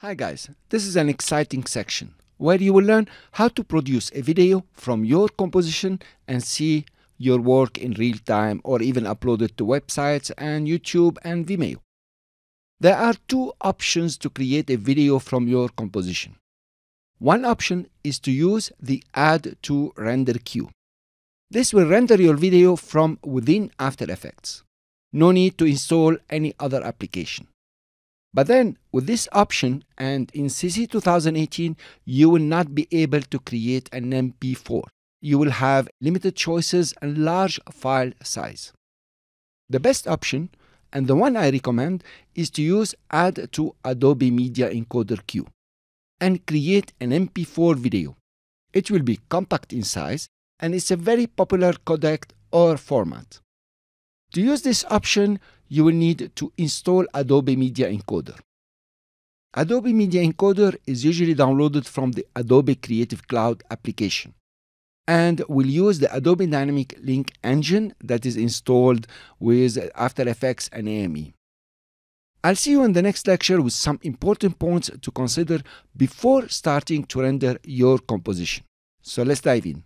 Hi guys, this is an exciting section where you will learn how to produce a video from your composition and see your work in real time or even upload it to websites and YouTube and Vimeo. There are two options to create a video from your composition. One option is to use the Add to Render queue. This will render your video from within After Effects. No need to install any other application. But then with this option and in CC 2018, you will not be able to create an MP4. You will have limited choices and large file size. The best option, and the one I recommend, is to use Add to Adobe Media Encoder queue and create an MP4 video. It will be compact in size and it's a very popular codec or format. To use this option, you will need to install Adobe Media Encoder. Adobe Media Encoder is usually downloaded from the Adobe Creative Cloud application and will use the Adobe Dynamic Link engine that is installed with After Effects and AME. I'll see you in the next lecture with some important points to consider before starting to render your composition. So let's dive in.